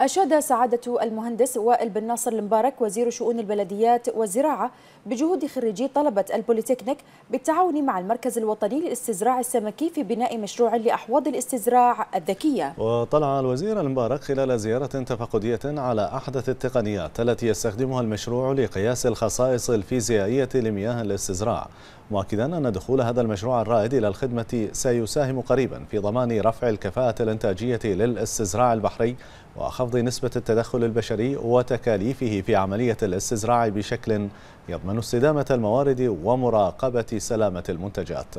أشاد سعادة المهندس وائل بن ناصر المبارك وزير شؤون البلديات والزراعة بجهود خريجي طلبة البوليتكنيك بالتعاون مع المركز الوطني للاستزراع السمكي في بناء مشروع لأحواض الاستزراع الذكية. وطلع الوزير المبارك خلال زيارة تفقدية على أحدث التقنيات التي يستخدمها المشروع لقياس الخصائص الفيزيائية لمياه الاستزراع. مؤكدا أن دخول هذا المشروع الرائد إلى الخدمة سيساهم قريبا في ضمان رفع الكفاءة الإنتاجية للاستزراع البحري وخفض نسبة التدخل البشري وتكاليفه في عملية الاستزراع بشكل يضمن استدامة الموارد ومراقبة سلامة المنتجات.